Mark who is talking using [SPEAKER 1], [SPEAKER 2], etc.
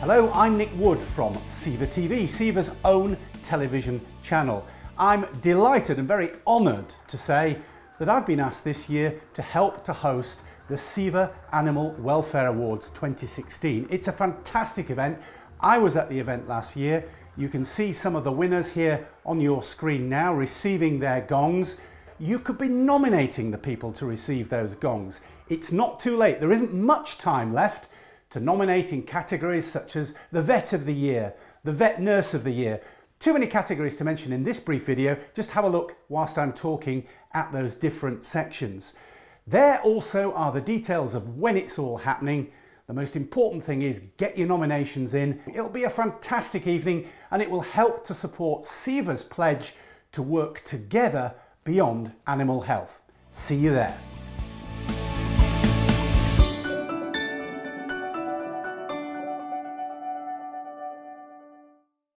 [SPEAKER 1] Hello, I'm Nick Wood from Ceva TV, Ceva's own television channel. I'm delighted and very honoured to say that I've been asked this year to help to host the Ceva Animal Welfare Awards 2016. It's a fantastic event. I was at the event last year. You can see some of the winners here on your screen now receiving their gongs. You could be nominating the people to receive those gongs. It's not too late. There isn't much time left to nominate in categories such as the Vet of the Year, the Vet Nurse of the Year. Too many categories to mention in this brief video, just have a look whilst I'm talking at those different sections. There also are the details of when it's all happening. The most important thing is get your nominations in. It'll be a fantastic evening and it will help to support Ceva's pledge to work together beyond animal health. See you there.